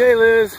Okay, Liz.